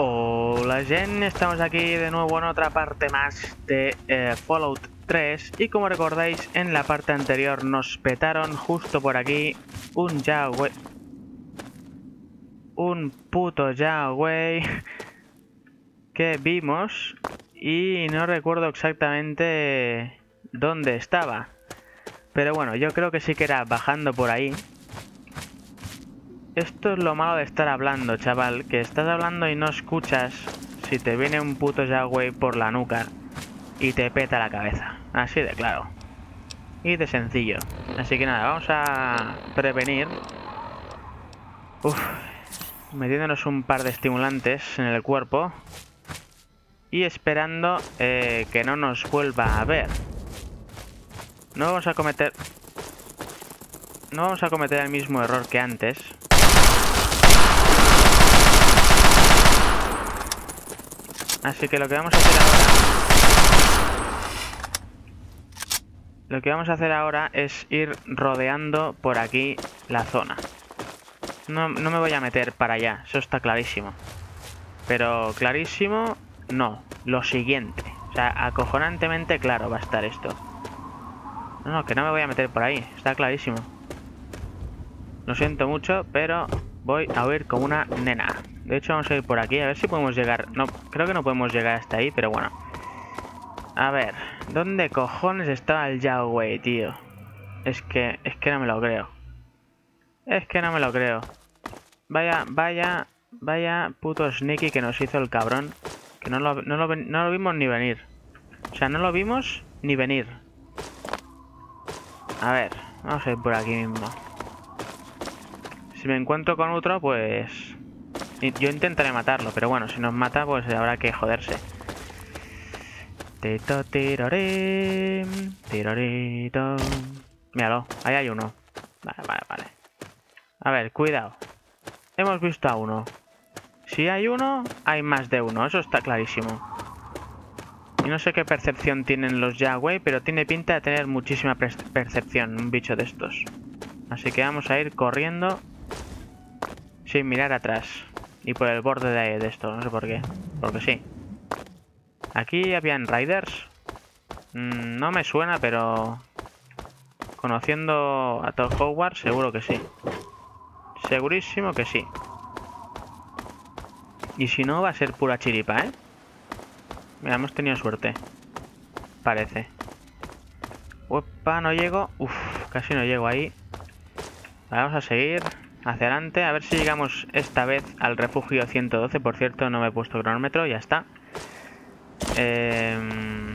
Hola Jen, estamos aquí de nuevo en otra parte más de eh, Fallout 3 y como recordáis en la parte anterior nos petaron justo por aquí un Yahweh. Un puto Yahweh que vimos y no recuerdo exactamente dónde estaba. Pero bueno, yo creo que sí que era bajando por ahí esto es lo malo de estar hablando, chaval. Que estás hablando y no escuchas si te viene un puto Yahweh por la nuca y te peta la cabeza. Así de claro. Y de sencillo. Así que nada, vamos a prevenir. Uf, metiéndonos un par de estimulantes en el cuerpo. Y esperando eh, que no nos vuelva a ver. No vamos a cometer... No vamos a cometer el mismo error que antes. Así que lo que vamos a hacer ahora... Lo que vamos a hacer ahora es ir rodeando por aquí la zona. No, no me voy a meter para allá, eso está clarísimo. Pero clarísimo, no. Lo siguiente. O sea, acojonantemente claro va a estar esto. No, no, que no me voy a meter por ahí, está clarísimo. Lo siento mucho, pero voy a huir como una nena. De hecho, vamos a ir por aquí, a ver si podemos llegar. No, creo que no podemos llegar hasta ahí, pero bueno. A ver, ¿dónde cojones estaba el Yahweh, tío? Es que, es que no me lo creo. Es que no me lo creo. Vaya, vaya, vaya puto sneaky que nos hizo el cabrón. Que no lo, no lo, no lo vimos ni venir. O sea, no lo vimos ni venir. A ver, vamos a ir por aquí mismo. Si me encuentro con otro, pues yo intentaré matarlo, pero bueno, si nos mata, pues habrá que joderse. Tito tirorín, tirorito. Míralo, ahí hay uno. Vale, vale, vale. A ver, cuidado. Hemos visto a uno. Si hay uno, hay más de uno, eso está clarísimo. Y no sé qué percepción tienen los Yahweh, pero tiene pinta de tener muchísima percepción, un bicho de estos. Así que vamos a ir corriendo sin mirar atrás. Y por el borde de, esto, no sé por qué. Porque sí. Aquí habían riders. Mm, no me suena, pero... Conociendo a Todd Howard, seguro que sí. Segurísimo que sí. Y si no, va a ser pura chiripa, ¿eh? Mira, hemos tenido suerte. Parece. Uepa, no llego. Uf, casi no llego ahí. Vamos a seguir hacia adelante. A ver si llegamos esta vez al refugio 112. Por cierto, no me he puesto cronómetro, ya está. Em,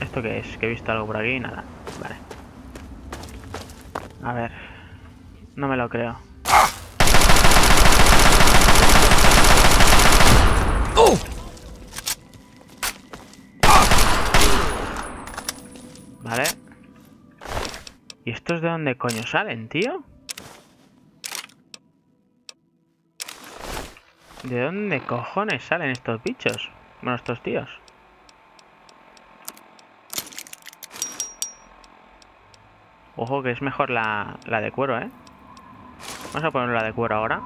¿Esto qué es? Que he visto algo por aquí. Nada. Vale. A ver. No me lo creo. Vale. ¿Y estos de dónde coño salen, tío? ¿De dónde cojones salen estos bichos? Bueno, estos tíos. Ojo que es mejor la, la de cuero, ¿eh? Vamos a poner la de cuero ahora.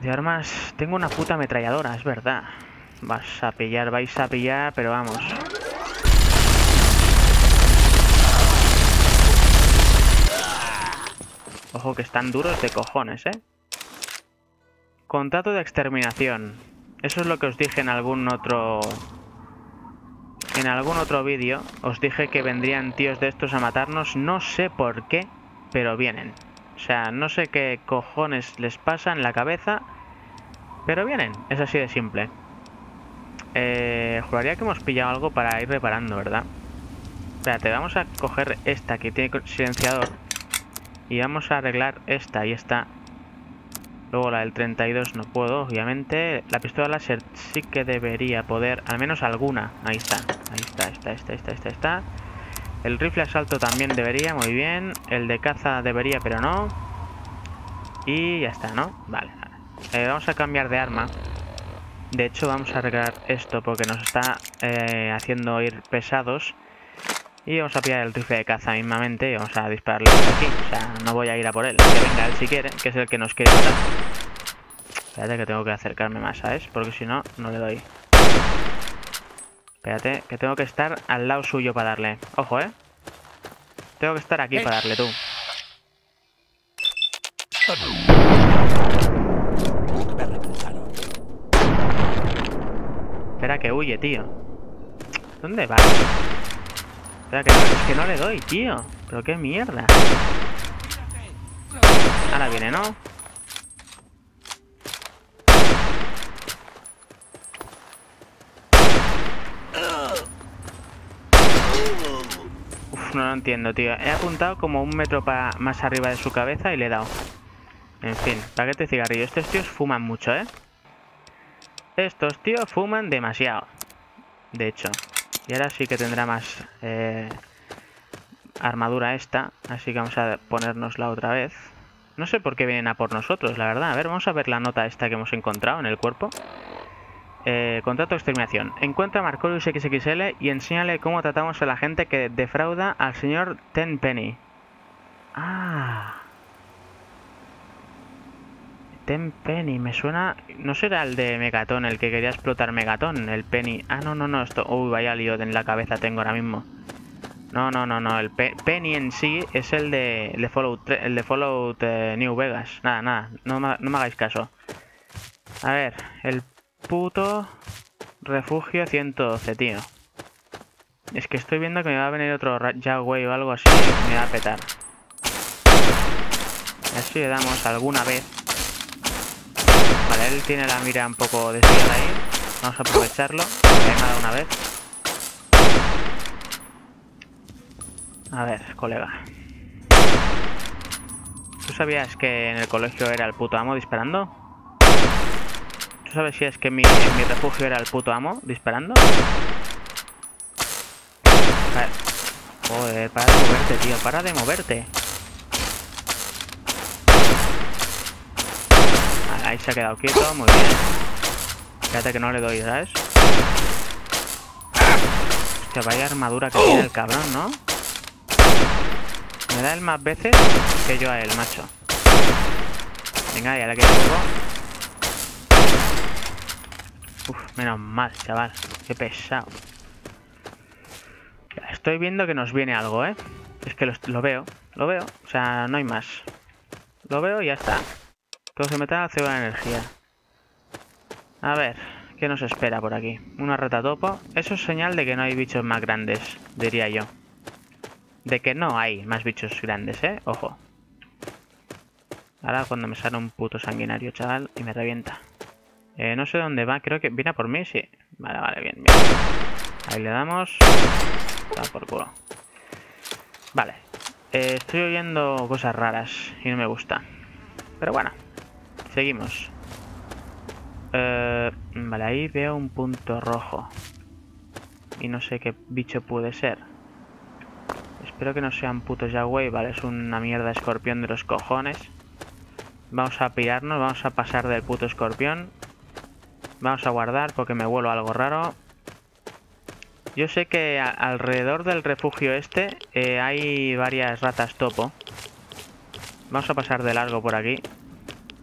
De armas... Tengo una puta ametralladora, es verdad. Vas a pillar, vais a pillar, pero vamos. Ojo que están duros de cojones, ¿eh? Contrato de exterminación. Eso es lo que os dije en algún otro... En algún otro vídeo. Os dije que vendrían tíos de estos a matarnos. No sé por qué, pero vienen. O sea, no sé qué cojones les pasa en la cabeza. Pero vienen. Es así de simple. Eh, juraría que hemos pillado algo para ir reparando, ¿verdad? Espérate, vamos a coger esta que tiene silenciador. Y vamos a arreglar esta y esta Luego la del 32 no puedo, obviamente. La pistola láser sí que debería poder, al menos alguna. Ahí está, ahí está, está, está, está, está, está. El rifle asalto también debería, muy bien. El de caza debería, pero no. Y ya está, ¿no? Vale, eh, vamos a cambiar de arma. De hecho, vamos a arreglar esto porque nos está eh, haciendo ir pesados. Y vamos a pillar el rifle de caza mismamente y vamos a dispararle aquí. O sea, no voy a ir a por él. Que venga él si quiere, que es el que nos quiere matar. Espérate que tengo que acercarme más, ¿sabes? Porque si no, no le doy. Espérate, que tengo que estar al lado suyo para darle. Ojo, ¿eh? Tengo que estar aquí para darle, tú. Espera que huye, tío. ¿Dónde va? Espera que es que no le doy, tío. Pero qué mierda. Ahora viene, ¿no? Uf, no lo entiendo, tío. He apuntado como un metro más arriba de su cabeza y le he dado. En fin, paquete de cigarrillo. Estos tíos fuman mucho, ¿eh? Estos tíos fuman demasiado. De hecho. Y ahora sí que tendrá más eh, armadura esta. Así que vamos a ponernosla otra vez. No sé por qué vienen a por nosotros, la verdad. A ver, vamos a ver la nota esta que hemos encontrado en el cuerpo. Eh, contrato de exterminación. Encuentra a Marcolius XXL y enséñale cómo tratamos a la gente que defrauda al señor Tenpenny. Ah. Tenpenny, me suena... ¿No será el de Megaton, el que quería explotar Megaton? El Penny... Ah, no, no, no, esto... Uy, vaya lío en la cabeza tengo ahora mismo. No, no, no, no, el Penny en sí es el de, Fallout, el de Fallout eh, New Vegas. Nada, nada, no, me hagáis caso. A ver, el puto refugio 112, tío. Es que estoy viendo que me va a venir otro Jagway o algo así me va a petar. A si le damos alguna vez. Él tiene la mira un poco desviada ahí. Vamos a aprovecharlo. Me una vez. A ver, colega. ¿Tú sabías que en el colegio era el puto amo disparando? ¿Tú sabes si es que mi, mi refugio era el puto amo disparando? Joder, para de moverte, tío. Para de moverte. ahí se ha quedado quieto. Muy bien. Fíjate que no le doy, ¿sabes? Hostia, vaya armadura que tiene el cabrón, ¿no? Me da él más veces que yo a él, macho. Venga, ya le queda poco. Uf, menos mal, chaval. Qué pesado. Estoy viendo que nos viene algo, ¿eh? Es que lo, veo, lo veo. O sea, no hay más. Lo veo y ya está. Mete a la de energía. A ver, ¿qué nos espera por aquí? Una rata topo. Eso es señal de que no hay bichos más grandes, diría yo. De que no hay más bichos grandes, ¿eh? Ojo. Ahora cuando me sale un puto sanguinario, chaval, y me revienta. Eh, no sé dónde va, creo que viene por mí, sí. Vale, vale, bien, bien. Ahí le damos. Está por culo. Vale. Eh, estoy oyendo cosas raras y no me gusta. Pero bueno, seguimos. Eh, vale, ahí veo un punto rojo. Y no sé qué bicho puede ser. Espero que no sea un puto Yagüey, vale, es una mierda escorpión de los cojones. Vamos a pirarnos, vamos a pasar del puto escorpión. Vamos a guardar porque me vuelo algo raro. Yo sé que alrededor del refugio este eh, hay varias ratas topo. Vamos a pasar de largo por aquí.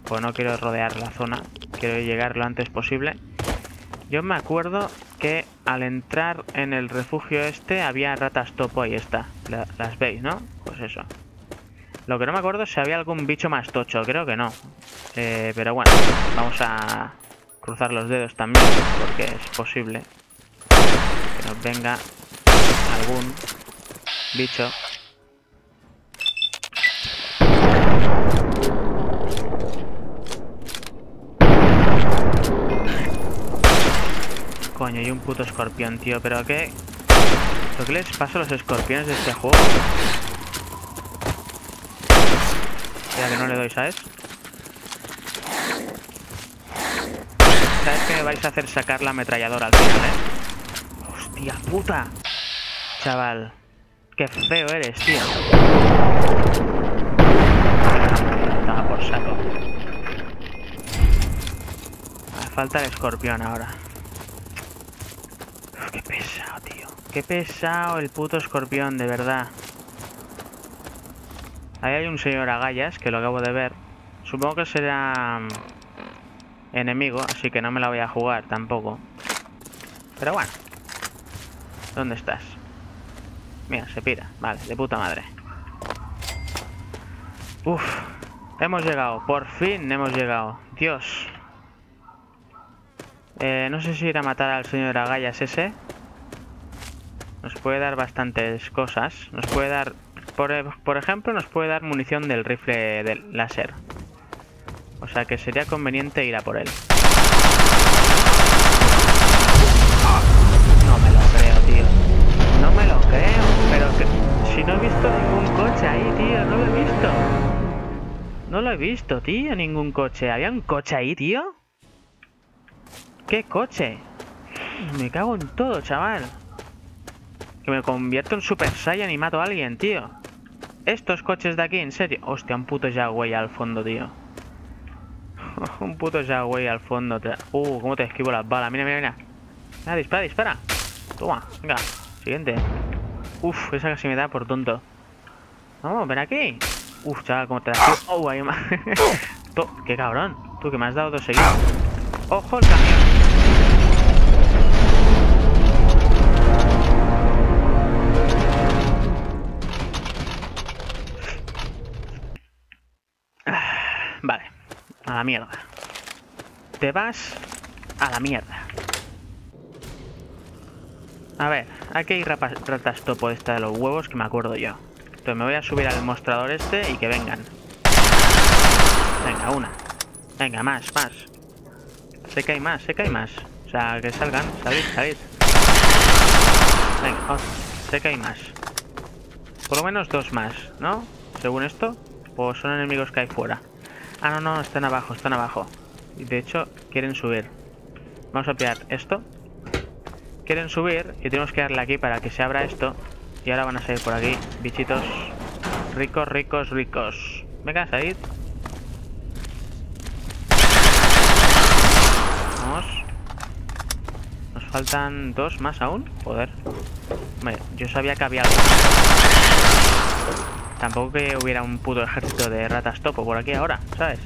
Pues no quiero rodear la zona. Quiero llegar lo antes posible. Yo me acuerdo que al entrar en el refugio este había ratas topo. Ahí está. las veis, ¿no? Pues eso. Lo que no me acuerdo es si había algún bicho más tocho. Creo que no. Eh, pero bueno, vamos a cruzar los dedos también, porque es posible que nos venga algún bicho. Coño, y un puto escorpión, tío, pero ¿qué? ¿Lo que les pasa a los escorpiones de este juego? Ya que no le doy, ¿sabes? sabes que me vais a hacer sacar la ametralladora al final, ¿eh? ¡Hostia puta! Chaval. Qué feo eres, tío. Estaba por saco. Falta el escorpión ahora. Qué pesado, tío. Qué pesado el puto escorpión, de verdad. Ahí hay un señor agallas, que lo acabo de ver. Supongo que será enemigo, así que no me la voy a jugar tampoco. Pero bueno. ¿Dónde estás? Mira, se pira. Vale, de puta madre. Uf. Hemos llegado. Por fin hemos llegado. Dios. Eh, no sé si ir a matar al señor Agallas ese. Nos puede dar bastantes cosas. Nos puede dar... Por, por ejemplo, nos puede dar munición del rifle del láser. O sea que sería conveniente ir a por él. No me lo creo, tío. No me lo creo. Pero que... Si no he visto ningún coche ahí, tío. No lo he visto. No lo he visto, tío. Ningún coche. ¿Había un coche ahí, tío? ¿Qué coche? Me cago en todo, chaval. Que me convierto en Super Saiyan y mato a alguien, tío. Estos coches de aquí, en serio. Hostia, un puto Jagway al fondo, tío. un puto Jagway al fondo. Uh, cómo te esquivo las balas. Mira, mira, mira. Ah, dispara, dispara. Toma, venga. Siguiente. Uf, esa casi me da por tonto. Vamos, ven aquí. Uf, chaval, cómo te da. Oh, ahí más. Qué cabrón. Tú que me has dado dos seguidos. Ojo el camión. Vale. A la mierda. Te vas a la mierda. A ver, hay que ir ratas topo esta de los huevos que me acuerdo yo. Entonces me voy a subir al mostrador este y que vengan. Venga, una. Venga, más, más. Sé que hay más, sé que hay más. O sea, que salgan, salid, salid. Venga, oh, sé que hay más. Por lo menos dos más, ¿no? Según esto. O son enemigos que hay fuera. Ah, no, no, están abajo, están abajo. De hecho, quieren subir. Vamos a pillar esto. Quieren subir y tenemos que darle aquí para que se abra esto. Y ahora van a salir por aquí, bichitos. Ricos, ricos, ricos. Venga, salid. Vamos. Nos faltan dos más aún. Joder. yo sabía que había algo. Tampoco que hubiera un puto ejército de ratas topo por aquí ahora, ¿sabes?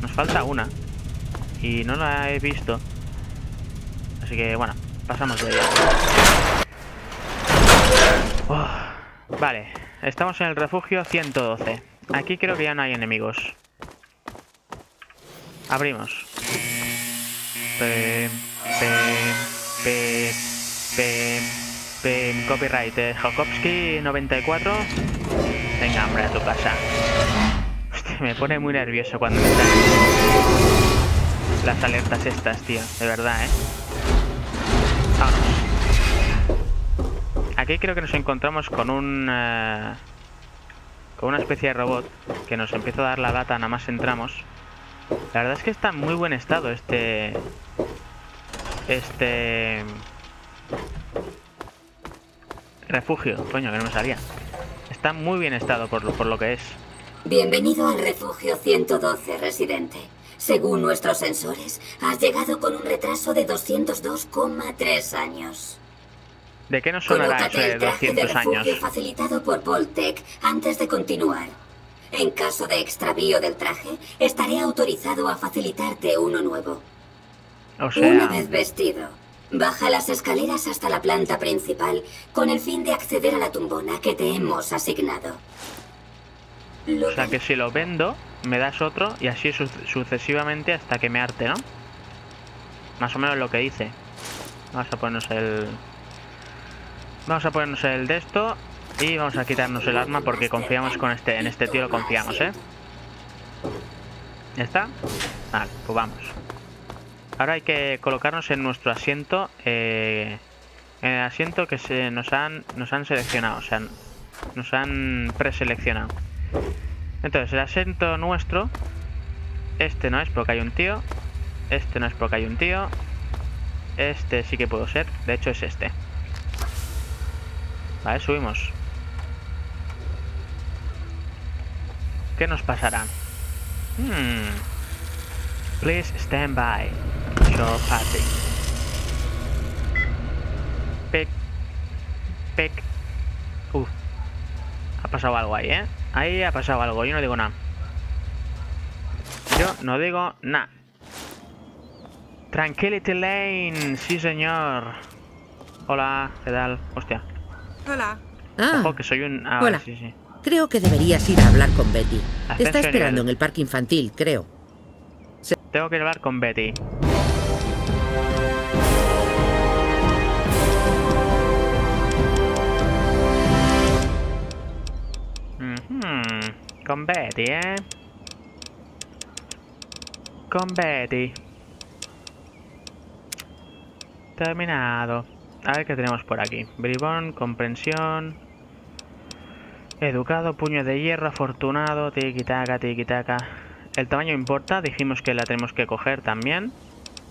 Nos falta una. Y no la he visto. Así que, bueno, pasamos de ella. Vale, estamos en el refugio 112. Aquí creo que ya no hay enemigos. Abrimos. Pem, pem, pem, pem, copyright. Eh, Jokovsky 94. Venga, hombre, a tu casa. Hostia, me pone muy nervioso cuando me salen las alertas estas, tío. De verdad, ¿eh? Vámonos. Aquí creo que nos encontramos con un... Uh, con una especie de robot que nos empieza a dar la data nada más entramos. La verdad es que está en muy buen estado este... Este... Refugio, coño, que no me salía. Está muy bien estado por, por lo que es. Bienvenido al refugio 112, residente. Según nuestros sensores, has llegado con un retraso de 202,3 años. ¿De qué nos sonará eso de 200 años? facilitado por Voltec antes de continuar. En caso de extravío del traje, estaré autorizado a facilitarte uno nuevo. O sea... Una vez vestido, baja las escaleras hasta la planta principal con el fin de acceder a la tumbona que te hemos asignado. O sea que si lo vendo, me das otro y así sucesivamente hasta que me arte, ¿no? Más o menos lo que dice. Vamos a ponernos el... Vamos a ponernos el de esto y vamos a quitarnos el arma porque confiamos con este, en este tío lo confiamos, ¿eh? ¿Ya está? Vale, pues vamos. Ahora hay que colocarnos en nuestro asiento, eh, en el asiento que se nos han, nos han seleccionado, o sea, nos han preseleccionado. Entonces, el asiento nuestro, este no es porque hay un tío, este no es porque hay un tío, este sí que puedo ser, de hecho es este. Vale, subimos. ¿Qué nos pasará? Hmm. Please stand by. Show party. Pick. Pick. Uh. Ha pasado algo ahí, ¿eh? Ahí ha pasado algo. Yo no digo nada. Yo no digo nada. Tranquility Lane, sí señor. Hola, ¿qué tal? Hostia. Hola. Ah, Ojo, que soy un... Ah, hola. vale, sí, sí. creo que deberías ir a hablar con Betty. Te Ascenso está esperando nivel. en el parque infantil, creo. Tengo que hablar con Betty. Ujú, Con Betty, ¿eh? Con Betty. Terminado. A ver qué tenemos por aquí. Bribón, comprensión. Educado, puño de hierro, afortunado, tiki-taka, tiki-taka. El tamaño importa, dijimos que la tenemos que coger también.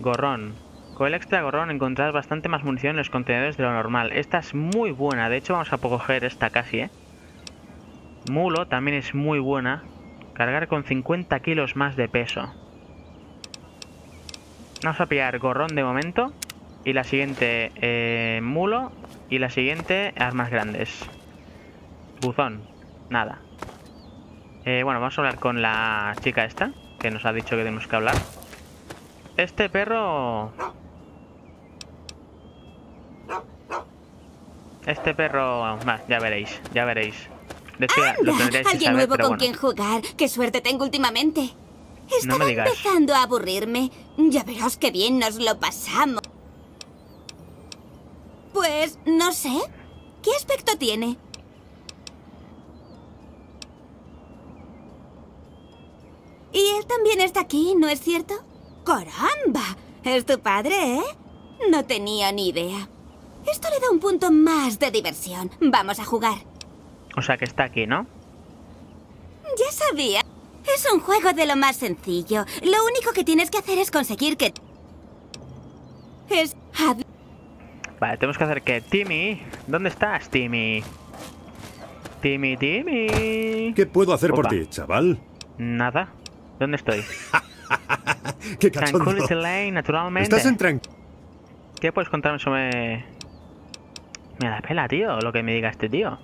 Gorrón. Con el extra gorrón encontrarás bastante más munición en los contenedores de lo normal. Esta es muy buena, de hecho vamos a coger esta casi, ¿eh? Mulo también es muy buena. Cargar con 50 kilos más de peso. Vamos a pillar gorrón de momento. Y la siguiente eh, mulo. Y la siguiente armas grandes. Buzón. Nada. Eh, bueno, vamos a hablar con la chica esta. Que nos ha dicho que tenemos que hablar. Este perro... Este perro... bah, ya veréis, ya veréis. De hecho, lo tendréis que alguien saber, nuevo pero con bueno. quien jugar. Qué suerte tengo últimamente. No Estaba me digas. empezando a aburrirme. Ya verás qué bien nos lo pasamos. Pues, no sé. ¿Qué aspecto tiene? Y él también está aquí, ¿no es cierto? ¡Caramba! Es tu padre, ¿eh? No tenía ni idea. Esto le da un punto más de diversión. Vamos a jugar. O sea que está aquí, ¿no? Ya sabía. Es un juego de lo más sencillo. Lo único que tienes que hacer es conseguir que... Es... Vale, tenemos que hacer que... Timmy, ¿dónde estás, Timmy? Timmy, Timmy. ¿Qué puedo hacer por ti, chaval? Nada. ¿Dónde estoy? ¡Qué! Tranquility Lane, naturalmente. Estás en tran... ¿Qué puedes contarme sobre...? Me da pela, tío, lo que me diga este tío.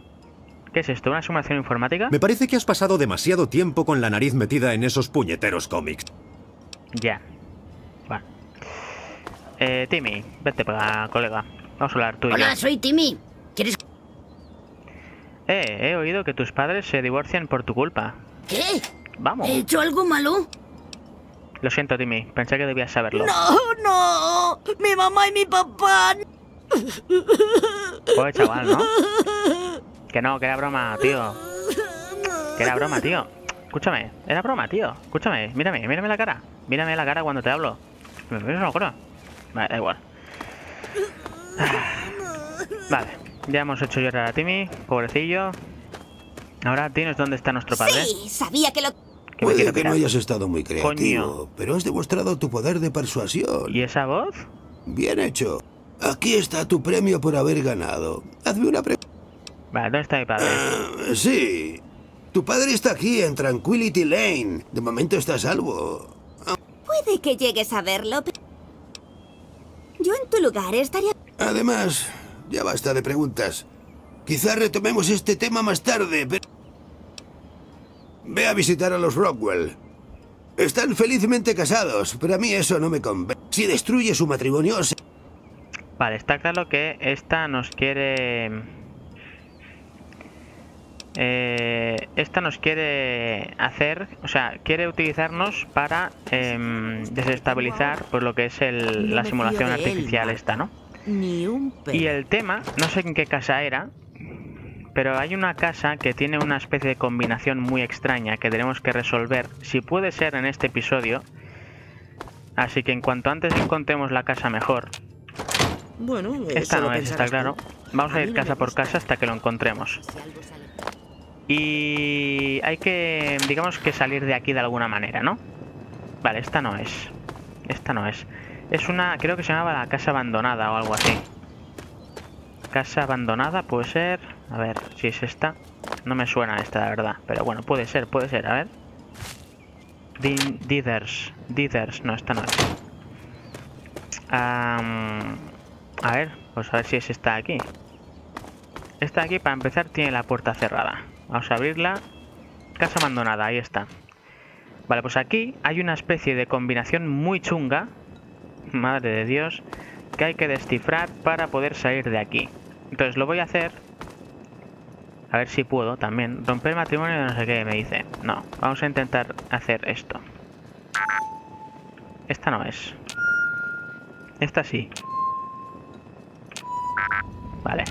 ¿Qué es esto? ¿Una simulación informática? Me parece que has pasado demasiado tiempo con la nariz metida en esos puñeteros cómics. Ya. Va. Eh, Timmy, vete para colega. Vamos a hablar tú y yo. Hola, soy Timmy. ¿Quieres Eh, he oído que tus padres se divorcian por tu culpa. qué? Vamos. ¿He hecho algo malo? Lo siento, Timmy. Pensé que debías saberlo. No, no. Mi mamá y mi papá. Joder, chaval, ¿no? Que no, que era broma, tío. Que era broma, tío. Escúchame, era broma, tío. Escúchame, mírame, mírame la cara. Mírame la cara cuando te hablo. ¿Me una locura? Vale, da igual. Ah. Vale, ya hemos hecho llorar a Timmy, pobrecillo. Ahora tienes dónde está nuestro padre. Sí, sabía que lo... Que me Puede que no hayas estado muy creativo, Coño. pero has demostrado tu poder de persuasión. ¿Y esa voz? Bien hecho. Aquí está tu premio por haber ganado. Hazme una pregunta. Vale, ¿dónde está mi padre? sí. Tu padre está aquí en Tranquility Lane. De momento está a salvo. Puede que llegues a verlo, pero... Yo en tu lugar estaría... Además, ya basta de preguntas. Quizá retomemos este tema más tarde, pero... Ve a visitar a los Rockwell. Están felizmente casados, pero a mí eso no me convence. Si destruye su matrimonio, se- Vale, está claro que esta nos quiere... Eh, esta nos quiere hacer, o sea, quiere utilizarnos para em, desestabilizar pues lo que es el- la simulación artificial esta, ¿no? Ni un pelo. Y el tema, no sé en qué casa era, pero hay una casa que tiene una especie de combinación muy extraña que tenemos que resolver, si puede ser en este episodio. Así que en cuanto antes encontremos la casa mejor. Bueno, Esta no es, está claro. Vamos a A ir no casa por casa hasta que lo encontremos. Y hay que, digamos que salir de aquí de alguna manera, ¿no? Vale, esta no es. Esta no es. Es una, creo que se llamaba la casa abandonada o algo así. Casa abandonada puede ser. A ver, si es esta. No me suena esta, la verdad. Pero bueno, puede ser, puede ser. A ver. Dithers. Dithers. No, esta no es. A ver, pues a ver si es esta de aquí. Esta de aquí, para empezar, tiene la puerta cerrada. Vamos a abrirla. Casa abandonada, ahí está. Vale, pues aquí hay una especie de combinación muy chunga madre de Dios, que hay que descifrar para poder salir de aquí. Entonces lo voy a hacer. A ver si puedo también. Romper matrimonio no sé qué, me dice. No, vamos a intentar hacer esto. Esta no es. Esta sí. Vale.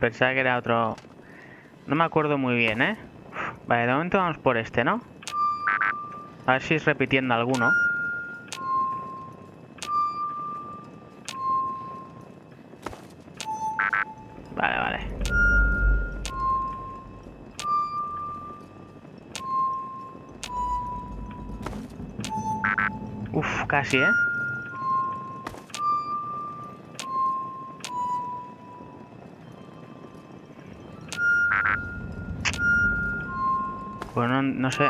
Pensaba que era otro... No me acuerdo muy bien, ¿eh? Vale, de momento vamos por este, ¿no? A ver si es repitiendo alguno. Vale, vale. Uf, casi, ¿eh? No, sé.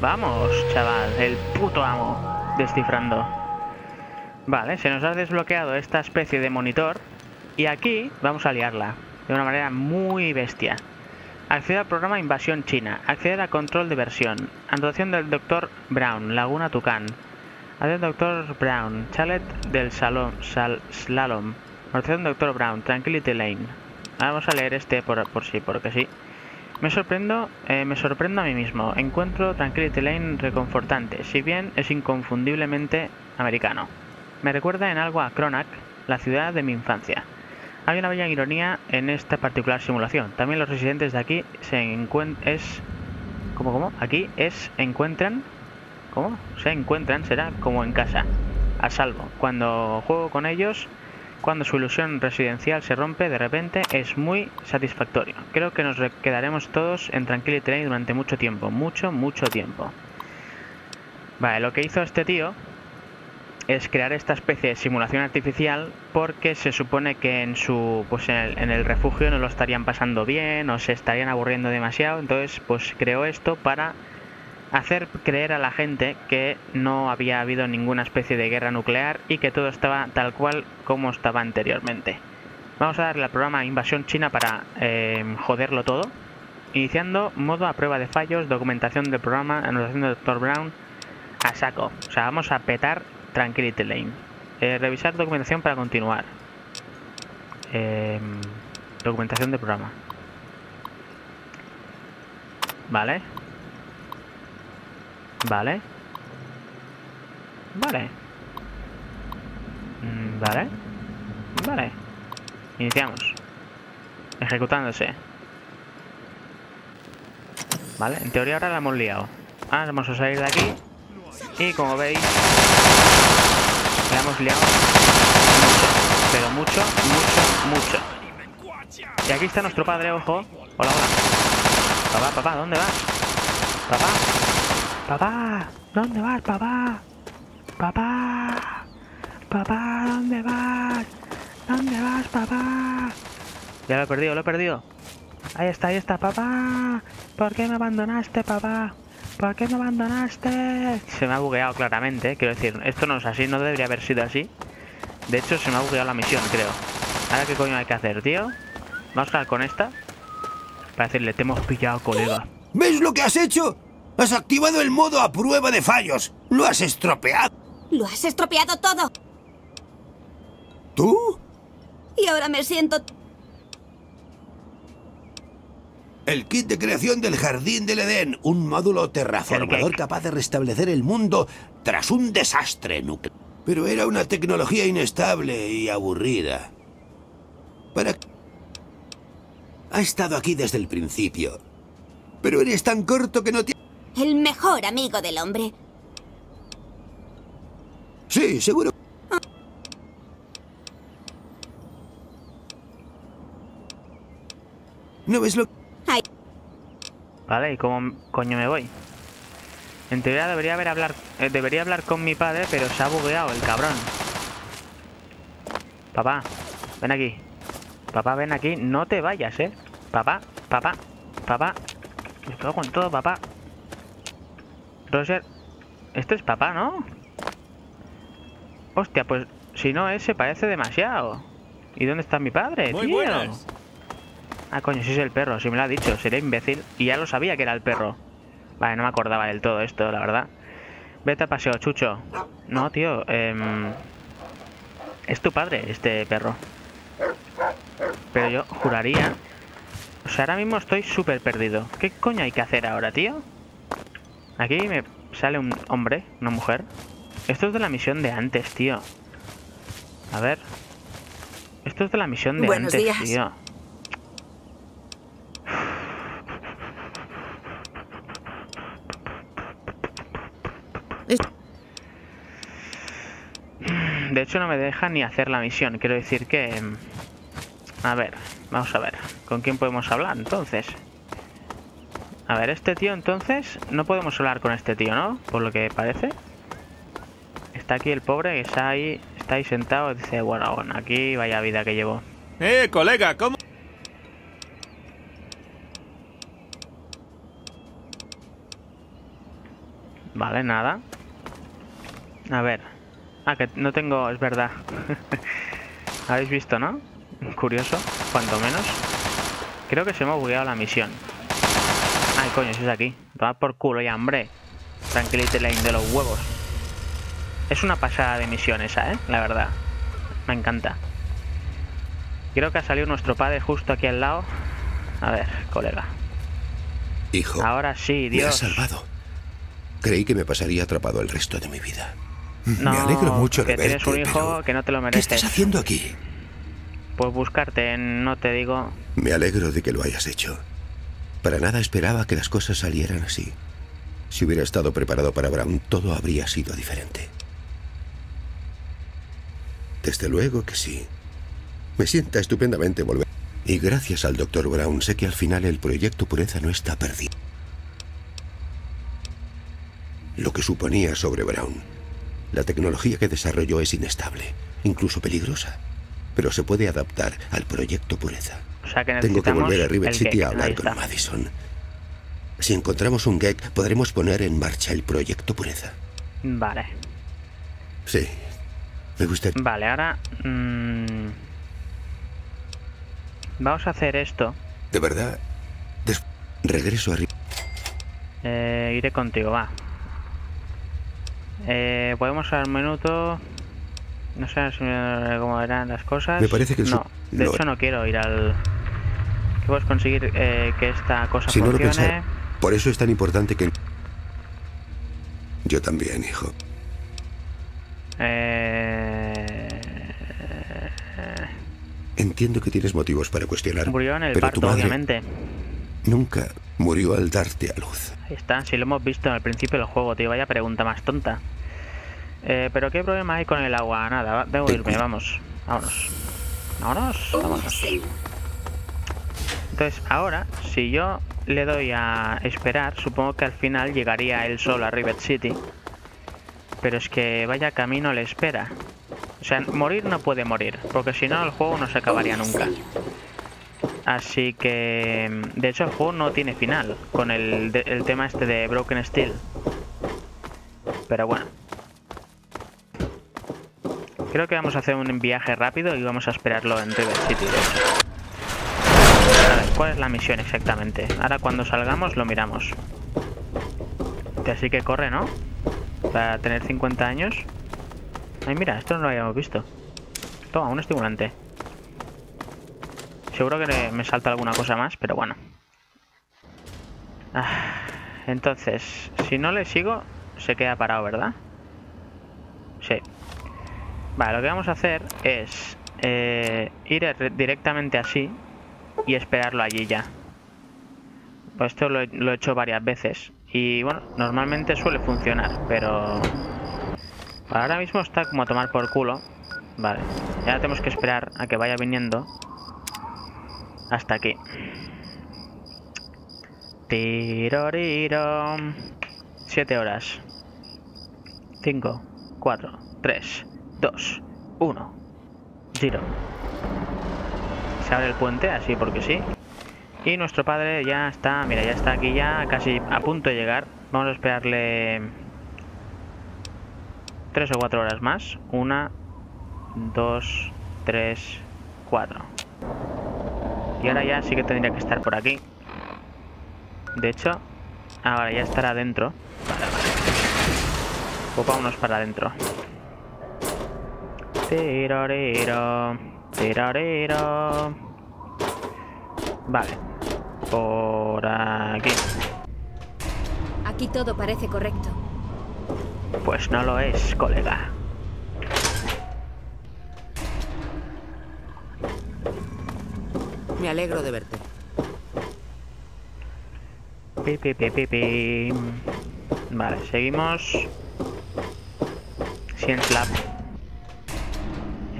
Vamos, chaval, el puto amo, descifrando. Vale, se nos ha desbloqueado esta especie de monitor y aquí vamos a liarla de una manera muy bestia. Acceder al programa Invasión China. Acceder a control de versión. Anotación del Dr. Brown. Laguna Tucán. Adiós, Dr. Brown. Chalet del salón, sal, Slalom. Anotación del Dr. Brown. Tranquility Lane. Vamos a leer este por, por sí, porque sí. Me sorprendo, eh, me sorprendo a mí mismo. Encuentro Tranquility Lane reconfortante, si bien es inconfundiblemente americano. Me recuerda en algo a Cronac, la ciudad de mi infancia. Hay una bella ironía en esta particular simulación. También los residentes de aquí se encuentran... Es... ¿Cómo, cómo? Aquí es... Encuentran... ¿Cómo? Se encuentran, será como en casa. A salvo. Cuando juego con ellos, cuando su ilusión residencial se rompe de repente, es muy satisfactorio. Creo que nos quedaremos todos en Tranquility Lane durante mucho tiempo. Mucho, mucho tiempo. Vale, lo que hizo este tío es crear esta especie de simulación artificial porque se supone que en su pues en el, en el, refugio no lo estarían pasando bien o se estarían aburriendo demasiado entonces pues creó esto para hacer creer a la gente que no había habido ninguna especie de guerra nuclear y que todo estaba tal cual como estaba anteriormente vamos a darle al programa invasión china para eh, joderlo todo iniciando modo a prueba de fallos documentación del programa anotación del Dr. Brown a saco o sea vamos a petar Tranquility Lane. Eh, revisar documentación para continuar. Eh, documentación de programa. Vale. Vale. Vale. Mm, vale. Vale. Iniciamos. Ejecutándose. Vale, en teoría ahora la hemos liado. Ahora vamos a salir de aquí. Y como veis, la hemos liado mucho, pero mucho, mucho, mucho. Y aquí está nuestro padre, ojo. Hola, hola. Papá, papá, ¿dónde vas? Papá. Papá, ¿dónde vas, papá? Papá. Papá, ¿dónde vas? ¿Dónde vas, papá? Ya lo he perdido, lo he perdido. Ahí está, ahí está, papá. ¿Por qué me abandonaste, papá? ¿Por qué me abandonaste? Se me ha bugueado claramente, quiero decir, esto no es así, no debería haber sido así. De hecho, se me ha bugueado la misión, creo. Ahora, ¿qué coño hay que hacer, tío? Vamos a con esta. Para decirle, te hemos pillado, colega. ¿Ves lo que has hecho? Has activado el modo a prueba de fallos. Lo has estropeado. Lo has estropeado todo. ¿Tú? Y ahora me siento... El kit de creación del Jardín del Edén, un módulo terraformador capaz de restablecer el mundo tras un desastre nuclear. Pero era una tecnología inestable y aburrida. ¿Para Ha estado aquí desde el principio. Pero eres tan corto que no te... El mejor amigo del hombre. Sí, seguro. ¿No ves lo Ay. Vale, ¿y cómo coño me voy? En teoría debería haber hablar, eh, debería hablar con mi padre, pero se ha bugueado el cabrón. Papá, ven aquí. Papá, ven aquí. No te vayas, ¿eh? Papá, papá, papá. Me cago en todo, papá. Roger. Este es papá, ¿no? Hostia, pues si no, ese parece demasiado. ¿Y dónde está mi padre, Muy tío? buenas. Ah, coño, si es el perro, si me lo ha dicho, sería imbécil. Y ya lo sabía que era el perro. Vale, no me acordaba del todo esto, la verdad. Vete a paseo, Chucho. No, tío, em, es tu padre, este perro. Pero yo juraría... O sea, ahora mismo estoy súper perdido. ¿Qué coño hay que hacer ahora, tío? Aquí me sale un hombre, una mujer. Esto es de la misión de antes, tío. A ver. Esto es de la misión de Buenos antes, días. tío. De hecho, no me deja ni hacer la misión. Quiero decir que... mm, A ver, vamos a ver. ¿Con quién podemos hablar entonces? A ver, este tío entonces... No podemos hablar con este tío, ¿no? Por lo que parece. Está aquí el pobre que está ahí, está ahí sentado y dice, bueno, bueno, aquí vaya vida que llevo. Eh, colega, ¿cómo? Vale, nada. A ver. Ah, que no tengo... Es verdad. Habéis visto, ¿no? Curioso, cuanto menos. Creo que se me ha bugueado la misión. Coño, si es aquí. Toma por culo ya, hombre. Tranquility Lane de los huevos. Es una pasada de misión esa, ¿eh? La verdad. Me encanta. Creo que ha salido nuestro padre justo aquí al lado. A ver, colega. Hijo, Ahora sí, me has Dios. salvado. Creí que me pasaría atrapado el resto de mi vida. No, me alegro mucho de que verte, tienes un hijo que no te lo ¿Qué mereces. estás haciendo aquí? Pues buscarte, no te digo. Me alegro de que lo hayas hecho. Para nada esperaba que las cosas salieran así. Si hubiera estado preparado para Brown, todo habría sido diferente. Desde luego que sí. Me sienta estupendamente volver. Y gracias al Dr. Brown sé que al final el proyecto Pureza no está perdido. Lo que suponía sobre Brown. La tecnología que desarrolló es inestable, incluso peligrosa, pero se puede adaptar al proyecto Pureza. O sea que Tengo que volver a River City a hablar con. Madison. Si encontramos un gag, podremos poner en marcha el proyecto Pureza. Vale. Sí. Me gustaría... Vale, ahora... mm, vamos a hacer esto. De verdad. Des- Regreso a River. Eh, iré contigo, va. Eh, podemos al minuto... No sé cómo eran las cosas. Me parece que su- No, de lo- hecho no quiero ir al... Que puedes conseguir eh, que esta cosa Si no lo funcione. pensé. Por eso es tan importante que... Yo también, hijo. Eh, Entiendo que tienes motivos para cuestionar. murió en el pero parto, tu madre obviamente. nunca murió al darte a luz. Ahí está, si lo hemos visto al principio del juego, tío. Vaya pregunta más tonta. Eh, pero ¿qué problema hay con el agua? Nada, debo irme, vamos. Vámonos. Vámonos, vámonos. Entonces, ahora, si yo le doy a esperar, supongo que al final llegaría él solo a Rivet City. Pero es que vaya camino le espera. O sea, morir no puede morir, porque si no el juego no se acabaría nunca. Así que, de hecho, el juego no tiene final con el, el tema este de Broken Steel. Pero bueno. Creo que vamos a hacer un viaje rápido y vamos a esperarlo en River City. de hecho. A ver, ¿cuál es la misión exactamente? Ahora cuando salgamos lo miramos. Así que corre, ¿no? Para tener 50 años. Ay, mira, esto no lo habíamos visto. Toma, un estimulante. Seguro que me salta alguna cosa más, pero bueno. Ah, entonces, si no le sigo, se queda parado, ¿verdad? Sí. Vale, lo que vamos a hacer es eh, ir re- directamente así y esperarlo allí ya. Pues esto lo he, hecho varias veces y bueno, normalmente suele funcionar, pero ahora mismo está como a tomar por culo. Vale, ya tenemos que esperar a que vaya viniendo hasta aquí. Tiroriro. Siete horas. 5, 4, 3, 2, 1. Zero. Se abre el puente, así porque sí. Y nuestro padre ya está, mira, ya está aquí ya casi a punto de llegar. Vamos a esperarle tres o cuatro horas más. Una, dos, tres, cuatro. Y ahora ya sí que tendría que estar por aquí. De hecho, ahora ya estará adentro. Vale, vale. Pues vámonos para adentro. Tiroriro, tiroriro. Vale. Por aquí. Aquí todo parece correcto. Pues no lo es, colega. Me alegro de verte. Pi, pi, pi, pi, pi. Vale, seguimos. Science Lab.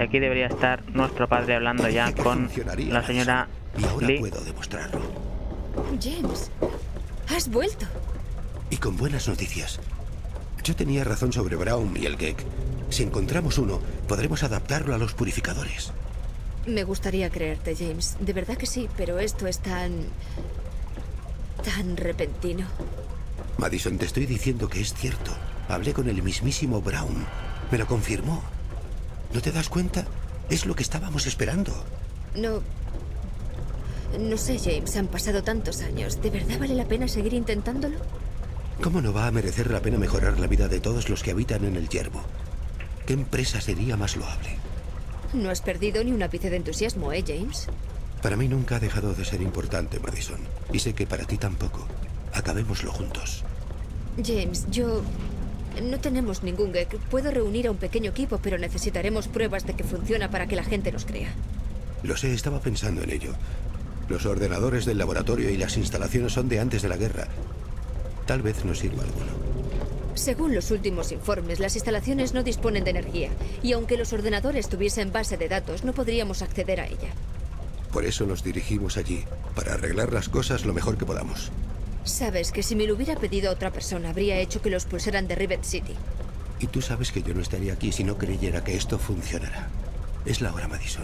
Aquí debería estar nuestro padre hablando ya con la señora Y ahora Lee. puedo demostrarlo. James, has vuelto. Y con buenas noticias. Yo tenía razón sobre Brown y el Gek. Si encontramos uno, podremos adaptarlo a los purificadores. Me gustaría creerte, James. De verdad que sí, pero esto es tan... tan repentino. Madison, te estoy diciendo que es cierto. Hablé con el mismísimo Brown. Me lo confirmó. ¿No te das cuenta? Es lo que estábamos esperando. No... No sé, James, han pasado tantos años. ¿De verdad vale la pena seguir intentándolo? ¿Cómo no va a merecer la pena mejorar la vida de todos los que habitan en el yermo? ¿Qué empresa sería más loable? No has perdido ni un ápice de entusiasmo, ¿eh, James? Para mí nunca ha dejado de ser importante, Madison. Y sé que para ti tampoco. Acabémoslo juntos. James, yo... No tenemos ningún gek. Puedo reunir a un pequeño equipo, pero necesitaremos pruebas de que funciona para que la gente nos crea. Lo sé, estaba pensando en ello. Los ordenadores del laboratorio y las instalaciones son de antes de la guerra. Tal vez nos sirva alguno. Según los últimos informes, las instalaciones no disponen de energía, y aunque los ordenadores tuviesen base de datos, no podríamos acceder a ella. Por eso nos dirigimos allí, para arreglar las cosas lo mejor que podamos. Sabes que si me lo hubiera pedido a otra persona, habría hecho que lo expulsaran de Rivet City. Y tú sabes que yo no estaría aquí si no creyera que esto funcionará. Es la hora, Madison.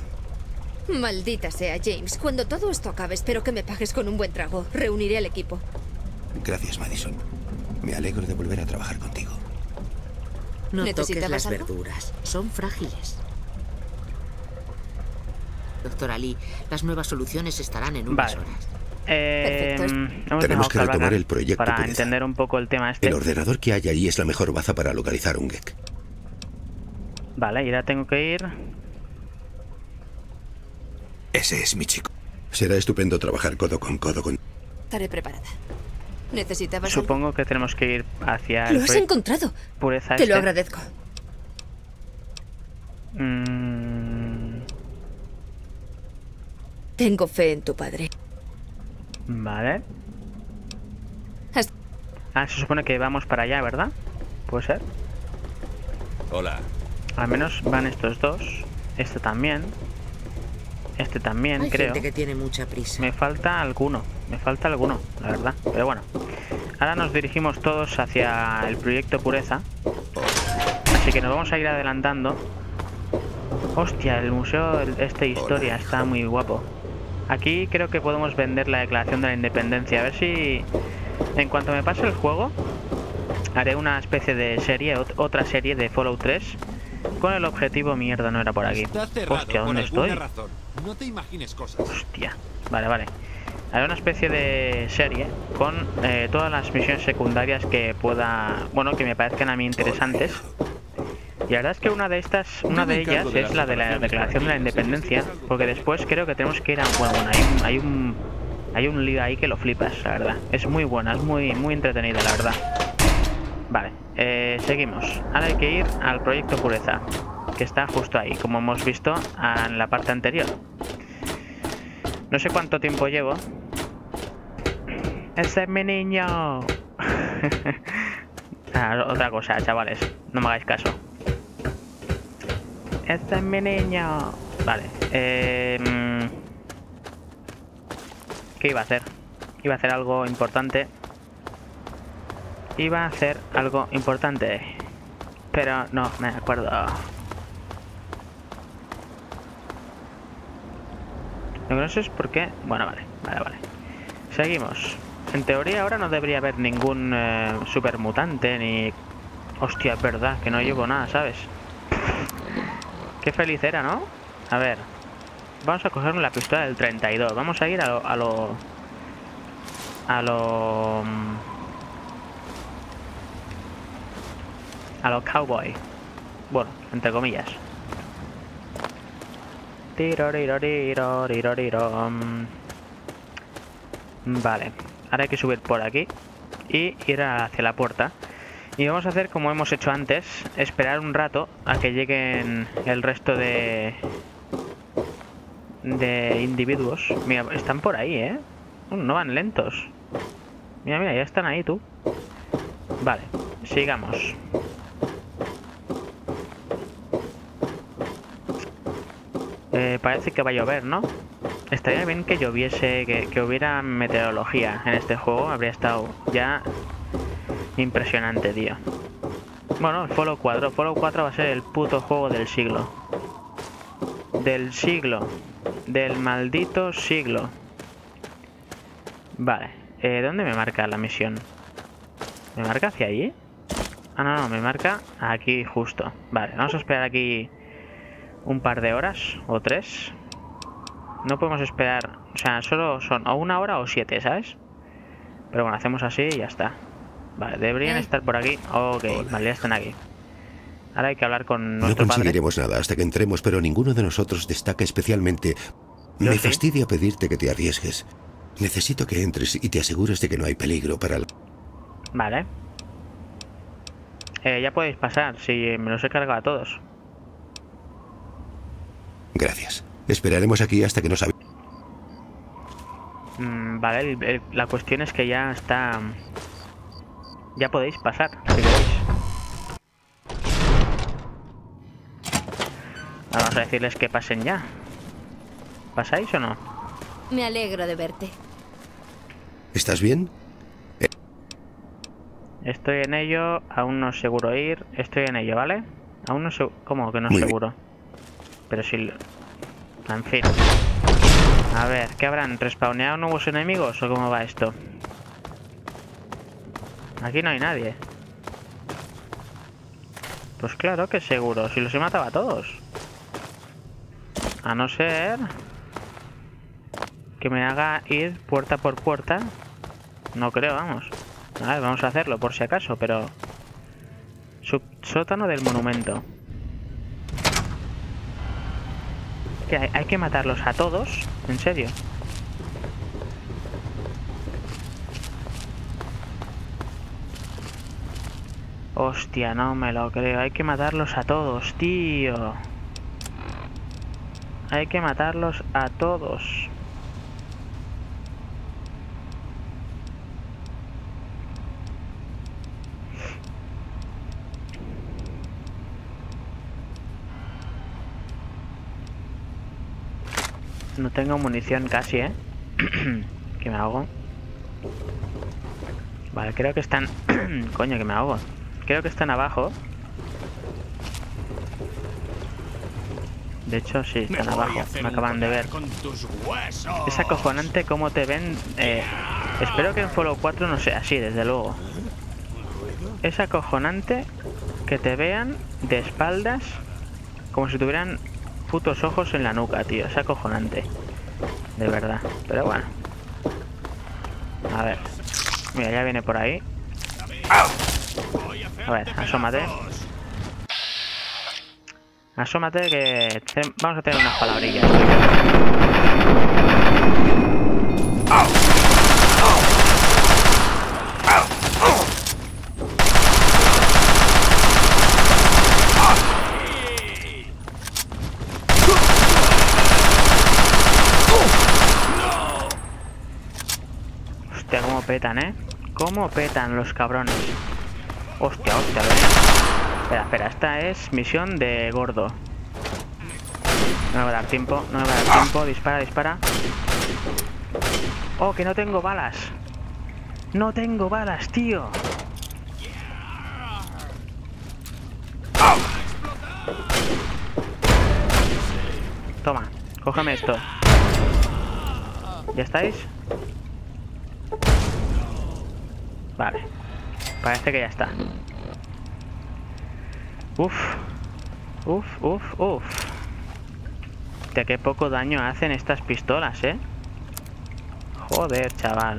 Maldita sea, James. Cuando todo esto acabe, espero que me pagues con un buen trago. Reuniré al equipo. Gracias, Madison. Me alegro de volver a trabajar contigo. No toques ¿Necesitabas las algo? verduras. Son frágiles. Doctora Lee, las nuevas soluciones estarán en unas Vale. horas. Eh, Tenemos que retomar el proyecto Para Pureza. entender un poco el tema este. El ordenador que hay allí es la mejor baza para localizar un Gek. Vale, y ahora tengo que ir. Ese es mi chico. Será estupendo trabajar codo con codo con... Estaré preparada. ¿Necesitabas algo? Supongo que tenemos que ir hacia Lo el has encontrado. pureza Te lo este. agradezco. Mm, Tengo fe en tu padre. Vale. Ah, se supone que vamos para allá, ¿verdad? Puede ser. Hola. Al menos van estos dos. Este también. Este también, Hay creo. gente que tiene mucha prisa. Me falta alguno, me falta alguno, la verdad. Pero bueno, ahora nos dirigimos todos hacia el proyecto Pureza. Así que nos vamos a ir adelantando. Hostia, el museo, este historia, está muy guapo. Aquí creo que podemos vender la declaración de la independencia. A ver si en cuanto me pase el juego, haré una especie de serie, ot- otra serie de Fallout 3. Con el objetivo, mierda, no era por aquí. Hostia, ¿dónde estoy? razón. No te imagines cosas. Hostia. Vale, vale. Haré una especie de serie con eh, todas las misiones secundarias que pueda, bueno, que me parezcan a mí interesantes. Y la verdad es que una de estas, una de ellas es la de la declaración de la independencia, porque después creo que tenemos que ir a, bueno, bueno, hay un, hay un, hay un lío ahí que lo flipas, la verdad. Es muy buena, es muy, muy entretenida, la verdad. Vale, eh, seguimos. Ahora hay que ir al proyecto Pureza, que está justo ahí, como hemos visto en la parte anterior. No sé cuánto tiempo llevo. ¡Ese es mi niño! Ah, otra cosa, chavales. No me hagáis caso. ¡Ese es mi niño! Vale. Mm, ¿Qué iba a hacer? Iba a hacer algo importante. Iba a hacer algo importante. Pero no me acuerdo. Lo que no sé es por qué... Bueno, vale, vale, vale. Seguimos. En teoría ahora no debería haber ningún eh, super mutante ni... Hostia, es verdad, que no llevo nada, ¿sabes? Qué feliz era, ¿no? A ver. Vamos a coger la pistola del 32. Vamos a ir a lo... A lo... A lo... mm, A lo cowboy. Bueno, entre comillas. Tirorirorirorirorirorirom. Vale, ahora hay que subir por aquí y ir hacia la puerta. Y vamos a hacer como hemos hecho antes, esperar un rato a que lleguen el resto de de individuos. Mira, están por ahí, ¿eh? No van lentos. Mira, mira, ya están ahí tú. Vale, sigamos. Eh, parece que va a llover, ¿no? Estaría bien que lloviese, que, que hubiera meteorología en este juego. Habría estado ya impresionante, tío. Bueno, el Fallout 4. El Fallout 4 va a ser el puto juego del siglo. Del siglo. Del maldito siglo. Vale. Eh, ¿Dónde me marca la misión? ¿Me marca hacia allí? Ah, no, no, me marca aquí justo. Vale, vamos a esperar aquí un par de horas o tres. No podemos esperar, o sea, solo son o una hora o siete, ¿sabes? Pero bueno, hacemos así y ya está. Vale, deberían Eh. estar por aquí. Ok, vale, ya están aquí. Ahora hay que hablar con No nuestro padre. conseguiremos nada hasta que entremos, pero ninguno de nosotros destaca especialmente. Yo Me sí. fastidia pedirte que te arriesgues. Necesito que entres y te asegures de que no hay peligro para el... Vale. Eh, ya podéis pasar, si me los he cargado a todos. Gracias. Esperaremos aquí hasta que nos Mm, vale, el- el- la cuestión es que ya está... Ya podéis pasar, si queréis. Vamos a decirles que pasen ya. ¿Pasáis o no? Me alegro de verte. ¿Estás bien? Estoy en ello, aún no es seguro ir. Estoy en ello, ¿vale? Aún no seguro. ¿Cómo que no es Muy bien. seguro? Pero si... lo- En fin. A ver, ¿qué habrán? ¿Respawneado nuevos enemigos o cómo va esto? Aquí no hay nadie. Pues claro que seguro, si los he matado a todos. A no ser... Que me haga ir puerta por puerta. No creo, vamos. A ver, vamos a hacerlo por si acaso, pero... Subsótano del monumento. ¿Qué, hay, hay que matarlos a todos? ¿En serio? Hostia, no me lo creo. Hay que matarlos a todos, tío. Hay que matarlos a todos. No tengo munición casi, ¿eh? que me hago. Vale, creo que están... Coño, que me hago. Creo que están abajo. De hecho, sí, están abajo. Me acaban de ver. Es acojonante cómo te ven. eh, espero que en Fallout 4 no sea así, desde luego. Es acojonante que te vean de espaldas como si tuvieran putos ojos en la nuca, tío. Es acojonante. De verdad. Pero bueno. A ver. Mira, ya viene por ahí. A ver, asómate. Asómate que te- vamos a tener unas palabrillas. Hostia, cómo petan, ¿eh? Cómo petan los cabrones. Hostia, hostia. Espera, espera, esta es misión de gordo. No me va a dar tiempo, no me va a dar tiempo. Dispara, dispara. Oh, que no tengo balas. No tengo balas, tío. Toma, cógeme esto. ¿Ya estáis? Vale. Parece que ya está. Uf. Uf, uf, uf. De qué poco daño hacen estas pistolas, ¿eh? Joder, chaval.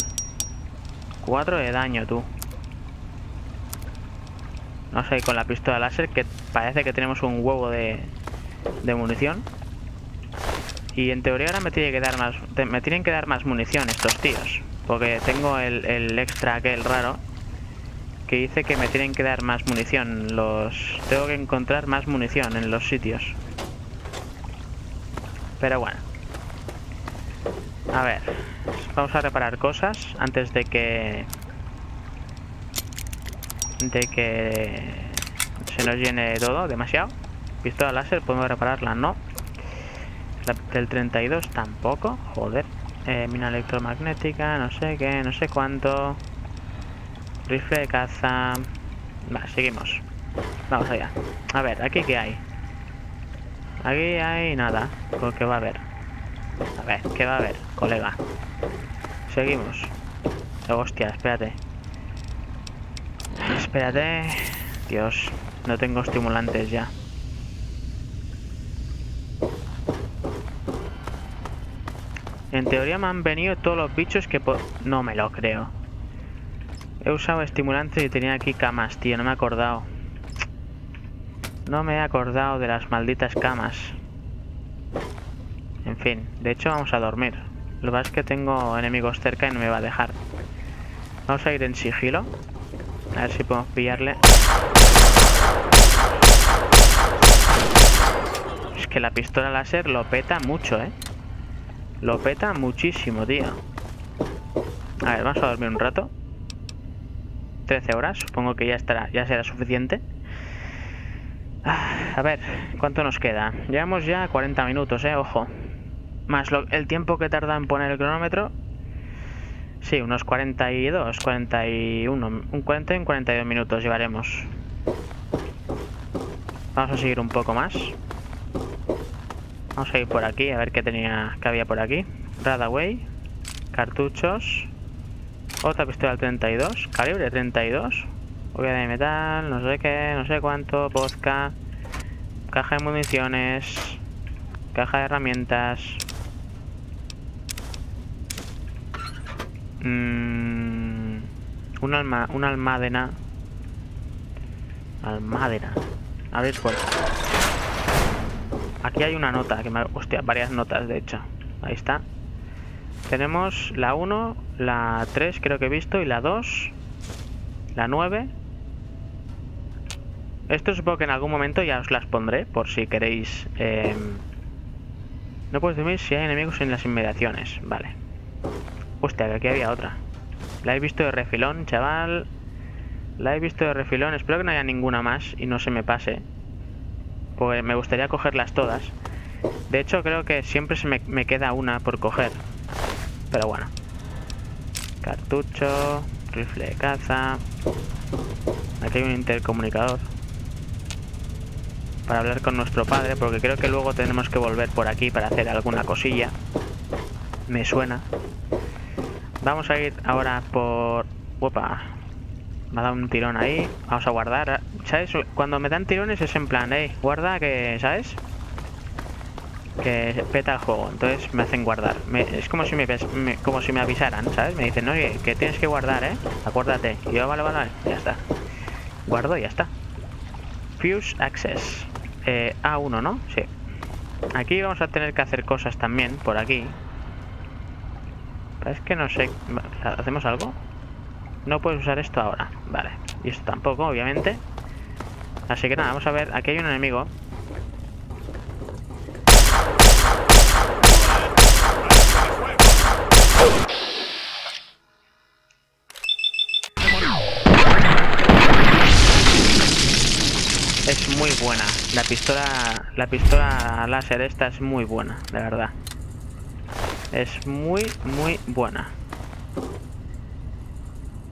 Cuatro de daño, tú. No sé, con la pistola láser que parece que tenemos un huevo de, de munición. Y en teoría ahora me tiene que dar más. Me tienen que dar más munición estos tíos. Porque tengo el, el extra aquel raro. Que dice que me tienen que dar más munición. Los. Tengo que encontrar más munición en los sitios. Pero bueno. A ver. Vamos a reparar cosas antes de que. De que se nos llene todo demasiado. Pistola láser, podemos repararla, no. La del 32 tampoco, joder. Eh, mina electromagnética, no sé qué, no sé cuánto. Rifle de caza. Vale, seguimos. Vamos allá. A ver, ¿aquí qué hay? Aquí hay nada, porque va a haber. A ver, ¿qué va a haber, colega? Seguimos. Oh, hostia, espérate. Espérate. Dios, no tengo estimulantes ya. En teoría me han venido todos los bichos que... No me lo creo. He usado estimulantes y tenía aquí camas, tío. No me he acordado. No me he acordado de las malditas camas. En fin, de hecho vamos a dormir. Lo que pasa es que tengo enemigos cerca y no me va a dejar. Vamos a ir en sigilo. A ver si podemos pillarle. Es que la pistola láser lo peta mucho, ¿eh? Lo peta muchísimo, tío. A ver, vamos a dormir un rato. 13 horas, supongo que ya estará, ya será suficiente. Ah, a ver, ¿cuánto nos queda? Llevamos ya 40 minutos, eh, ojo. Más el tiempo que tarda en poner el cronómetro. Sí, unos 42, 41, un 40 y 42 minutos llevaremos. Vamos a seguir un poco más. Vamos a ir por aquí, a ver qué tenía, qué había por aquí. Radaway, cartuchos, otra pistola 32, calibre 32, Obvia de metal, no sé qué, no sé cuánto, vodka, caja de municiones, caja de herramientas. Mmm, un alma, una almádena. Almádena. A ver cuál. Aquí hay una nota, que me... Hostia, varias notas de hecho. Ahí está. Tenemos la 1, la 3 creo que he visto, y la 2, la 9 esto supongo que en algún momento ya os las pondré, por si queréis... Eh... No puedes dormir si hay enemigos en las inmediaciones. Vale. Hostia, que aquí había otra. La he visto de refilón, chaval. La he visto de refilón. Espero que no haya ninguna más y no se me pase. Pues me gustaría cogerlas todas. De hecho, creo que siempre se me, me queda una por coger. Pero bueno. Cartucho, rifle de caza. Aquí hay un intercomunicador para hablar con nuestro padre, porque creo que luego tenemos que volver por aquí para hacer alguna cosilla. Me suena. Vamos a ir ahora por... Opa. Me ha dado un tirón ahí. Vamos a guardar. ¿Sabes? Cuando me dan tirones es en plan, hey, guarda que... ¿Sabes? Que peta el juego. Entonces me hacen guardar. es como si me, como si me avisaran, ¿sabes? Me dicen, oye, que tienes que guardar, ¿eh? Acuérdate. Y yo, vale, vale, vale. Ya está. Guardo y ya está. Fuse Access. Eh, A1, ¿no? Sí. Aquí vamos a tener que hacer cosas también, por aquí. Es que no sé... ¿Hacemos algo? No puedes usar esto ahora. Vale. Y esto tampoco, obviamente. Así que nada, vamos a ver. Aquí hay un enemigo. Muy buena. La pistola, la pistola láser esta es muy buena, de verdad. Es muy, muy buena.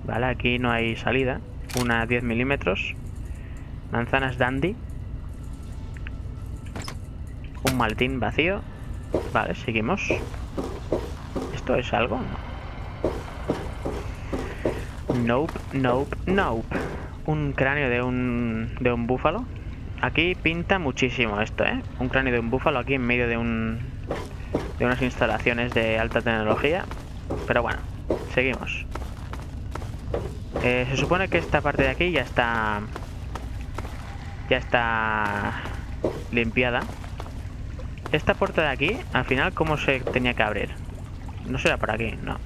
Vale, aquí no hay salida. Una 10 milímetros. Manzanas dandy. Un maltín vacío. Vale, seguimos. ¿Esto es algo? Nope, nope, nope. Un cráneo de un, de un búfalo. Aquí pinta muchísimo esto, ¿eh? Un cráneo de un búfalo aquí en medio de un de unas instalaciones de alta tecnología. Pero bueno, seguimos. Eh, se supone que esta parte de aquí ya está ya está limpiada. Esta puerta de aquí, al final, ¿cómo se tenía que abrir? No será por aquí, no.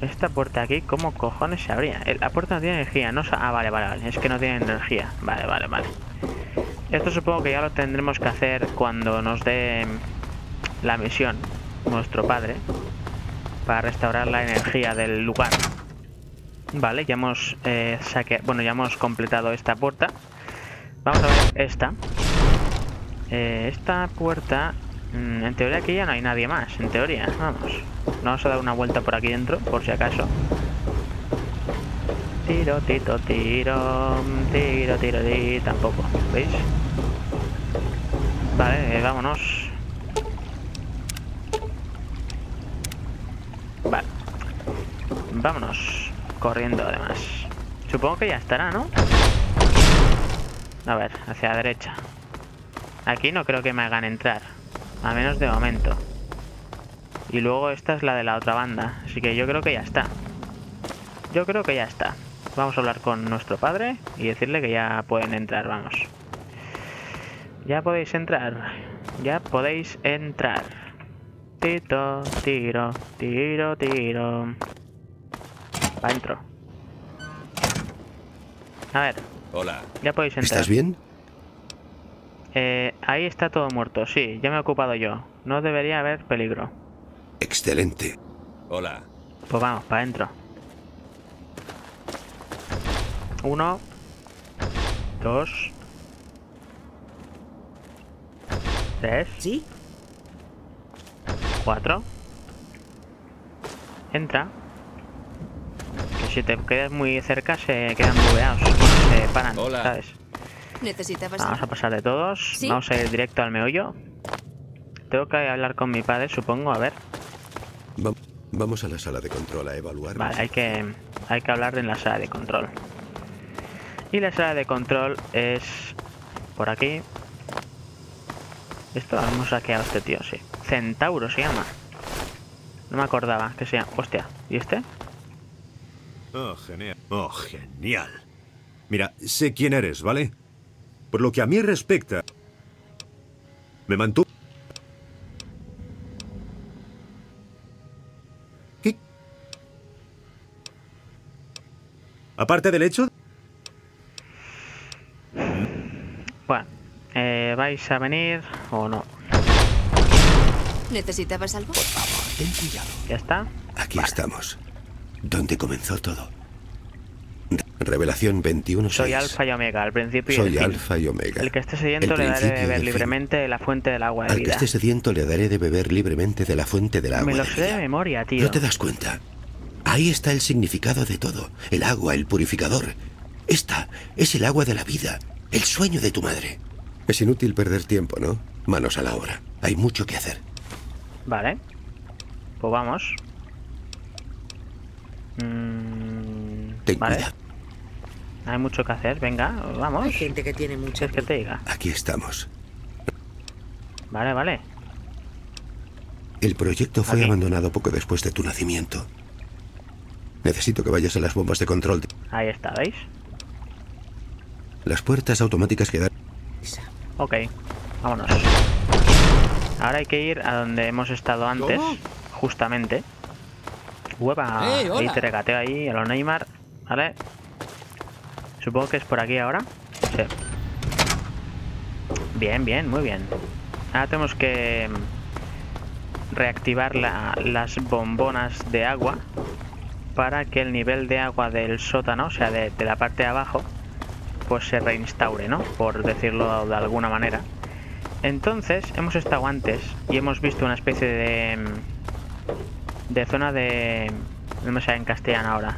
Esta puerta aquí, ¿cómo cojones se abría? Eh, La puerta no tiene energía, no... Ah, vale, vale, vale. Es que no tiene energía. Vale, vale, vale. Esto supongo que ya lo tendremos que hacer cuando nos dé la misión nuestro padre para restaurar la energía del lugar. Vale, ya hemos eh, bueno, ya hemos completado esta puerta. Vamos a ver esta. Eh, esta puerta, mm, en teoría aquí ya no hay nadie más, en teoría, vamos. Vamos a dar una vuelta por aquí dentro, por si acaso. Tiro, tito, tiro, tiro, tiro, tiro, tampoco, ¿veis? Vale, eh, vámonos. Vale. Vámonos. Corriendo, además. Supongo que ya estará, ¿no? A ver, hacia la derecha. Aquí no creo que me hagan entrar. A menos de momento. Y luego esta es la de la otra banda. Así que yo creo que ya está. Yo creo que ya está. Vamos a hablar con nuestro padre y decirle que ya pueden entrar, vamos. Ya podéis entrar. Ya podéis entrar. Tito, tiro, tiro, tiro. Va, entro. A ver, Hola. ya podéis entrar. ¿Estás bien? Eh, ahí está todo muerto, sí, ya me he ocupado yo. No debería haber peligro. Excelente. Hola. Pues vamos, para adentro. Uno. Dos. Tres. ¿Sí? Cuatro. Entra. Que si te quedas muy cerca se quedan bugueados. Se paran, Hola. ¿sabes? ¿Necesitabas Vamos a pasar de todos. ¿Sí? Vamos a ir directo al meollo. Tengo que hablar con mi padre, supongo. A ver. Va- vamos a la sala de control a evaluar. Vale, hay que, hay que hablar en la sala de control. Y la sala de control es por aquí. Esto lo hemos saqueado este tío, sí. Centauro se llama. No me acordaba que se llama. Hostia, ¿y este? Oh, genial. Oh, genial. Mira, sé quién eres, ¿vale? Por lo que a mí respecta, me mantuvo... ¿Qué? Aparte del hecho... Bueno, eh, ¿vais a venir o no? ¿Necesitabas algo? Ten cuidado. ¿Ya está? Aquí estamos. ¿Dónde comenzó todo? Revelación 21 Soy Alfa y Omega, al principio y Soy el. Alfa y Omega. El que esté sediento El le daré de beber libremente de la fuente del agua de Al que vida. esté sediento le daré de beber libremente de la fuente del agua Me lo de sé de vida. memoria, tío. ¿No te das cuenta? Ahí está el significado de todo. El agua, el purificador. Esta es el agua de la vida. El sueño de tu madre. Es inútil perder tiempo, ¿no? Manos a la obra. Hay mucho que hacer. Vale. Pues vamos. Mm, Ten vale. cuidado. Hay mucho que hacer. Venga, vamos. Hay gente que tiene ¿Qué mucha es que te diga? Aquí estamos. Vale, vale. El proyecto fue Aquí. abandonado poco después de tu nacimiento. Necesito que vayas a las bombas de control. Ahí está, ¿veis? Las puertas automáticas quedan... Ok. Vámonos. Ahora hay que ir a donde hemos estado antes. ¿Cómo? Justamente. Hueva. ¡Eh, ahí hola! te regateo ahí a lo Neymar. Vale. Supongo por aquí ahora. Sí. Bien, bien, muy bien. Ahora tenemos que mm, reactivar la- las bombonas de agua para que el nivel de agua del sótano, o sea, de, de la parte de abajo, pues se reinstaure, ¿no? Por decirlo de alguna manera. Entonces, hemos estado antes y hemos visto una especie de... mm, de zona de... No me sale en castellano ahora.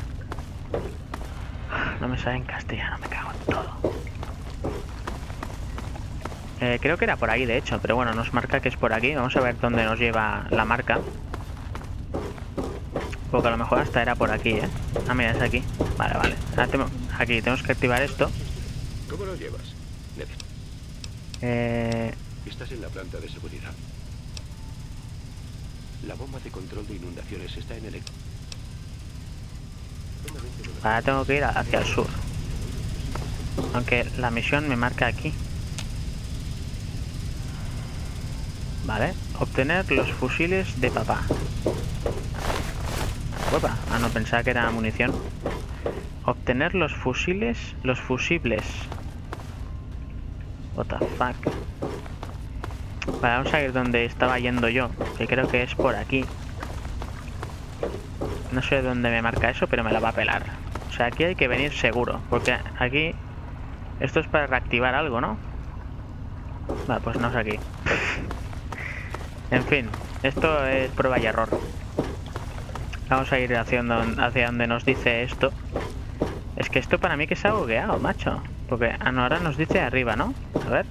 Sale en castellano, me cago en todo. Eh, creo que era por ahí, de hecho, pero bueno, nos marca que es por aquí. Vamos a ver dónde nos lleva la marca. Porque a lo mejor hasta era por aquí, ¿eh? Ah, mira, es aquí. Vale, vale. Tengo- aquí tenemos que activar esto. ¿Cómo lo llevas? Ned? Eh, Estás en la planta de seguridad. La bomba de control de inundaciones está en el... ahora tengo que ir hacia el sur. Aunque la misión me marca aquí. Vale. Obtener los fusiles de papá. Uepa. Ah, no, pensaba que era munición. Obtener los fusiles... Los fusibles. What fuck. Vale, vamos a ir donde estaba yendo yo. Que creo que es por aquí. No sé dónde me marca eso, pero me la va a pelar. O sea, aquí hay que venir seguro. Porque aquí... Esto es para reactivar algo, ¿no? Vale, pues no es aquí. en fin, esto es prueba y error. Vamos a ir hacia donde, hacia donde nos dice esto. Es que esto para mí que se ha bugueado, macho. Porque ah, ahora nos dice arriba, ¿no? A ver.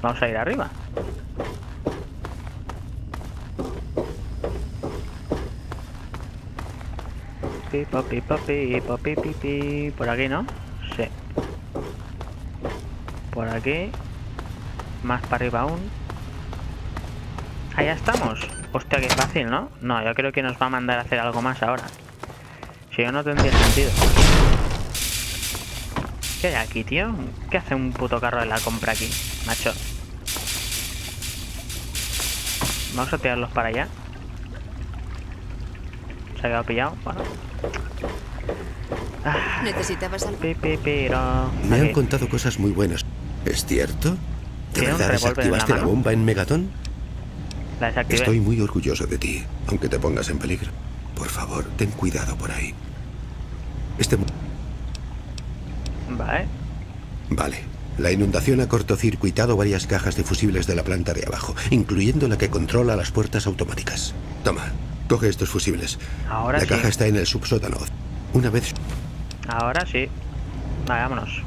Vamos a ir arriba. Por aquí, ¿no? Sí. Por aquí. Más para arriba aún. Ahí estamos. Hostia, qué fácil, ¿no? No, yo creo que nos va a mandar a hacer algo más ahora. Si no, no tendría sentido. ¿Qué hay aquí, tío? ¿Qué hace un puto carro de la compra aquí, macho? Vamos a tirarlos para allá. Se ha quedado pillado. Bueno. Ah, ¿Necesitabas algo? Me han contado cosas muy buenas. ¿Es cierto? ¿De verdad la desactivaste la mano. bomba en Megaton? La desactivé. Estoy muy orgulloso de ti, aunque te pongas en peligro. Por favor, ten cuidado por ahí. Este... Vale. Vale. La inundación ha cortocircuitado varias cajas de fusibles de la planta de abajo, incluyendo la que controla las puertas automáticas. Toma, coge estos fusibles. Ahora la sí. caja está en el subsótano. Una vez... Ahora sí. Vale, vámonos.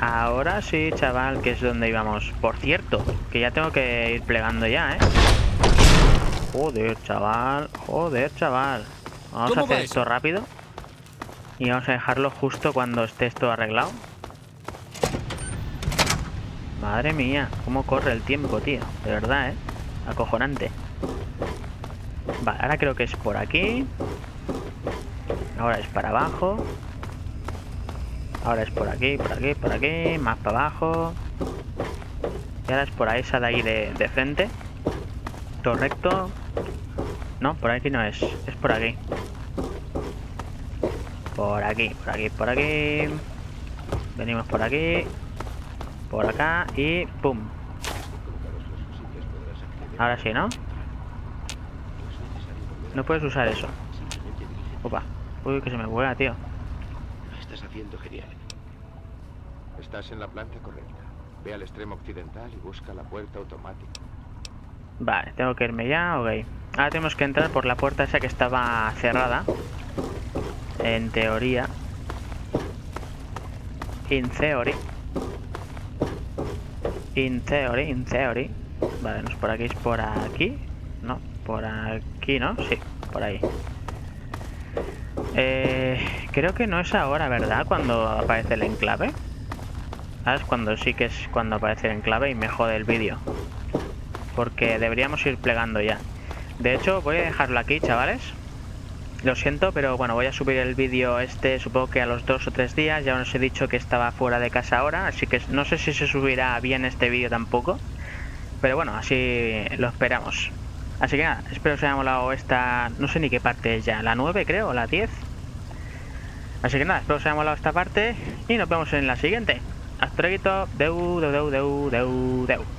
Ahora sí, chaval, que es donde íbamos. Por cierto, que ya tengo que ir plegando ya, ¿eh? Joder, chaval. Joder, chaval. Vamos a ¿Cómo va hacer esto rápido. Y vamos a dejarlo justo cuando esté esto arreglado. Madre mía, cómo corre el tiempo, tío. De verdad, ¿eh? Acojonante. Vale, ahora creo que es por aquí. Ahora es para abajo. Ahora es por aquí, por aquí, por aquí. Más para abajo. Y ahora es por ahí, esa de ahí de, de frente. Todo recto. No, por aquí no es. Es por aquí. Por aquí, por aquí, por aquí. Venimos por aquí. Por acá y ¡pum! Ahora sí, ¿no? No puedes usar eso. Opa. Uy, que se me vuela, tío. Estás haciendo genial. Estás en la planta correcta. Ve al extremo occidental y busca la puerta automática. Vale, tengo que irme ya, ok. Ahora tenemos que entrar por la puerta esa que estaba cerrada. En teoría. In theory. In theory, in theory. Vale, no es por aquí, es por aquí. No, por aquí, ¿no? Sí, por ahí. Eh, creo que no es ahora, ¿verdad? Cuando aparece el enclave. Ah, es cuando sí que es cuando aparece el enclave y me jode el vídeo porque deberíamos ir plegando ya. De hecho, voy a dejarlo aquí, chavales. Lo siento, pero bueno, voy a subir el vídeo este supongo que a los dos o tres días. Ya os he dicho que estaba fuera de casa ahora, así que no sé si se subirá bien este vídeo tampoco. Pero bueno, así lo esperamos. Así que nada, espero que os haya molado esta... No sé ni qué parte es ya, la 9 creo, la 10. Así que nada, espero que os haya molado esta parte y nos vemos en la siguiente. Hasta luego, deu, deu, deu, deu, deu.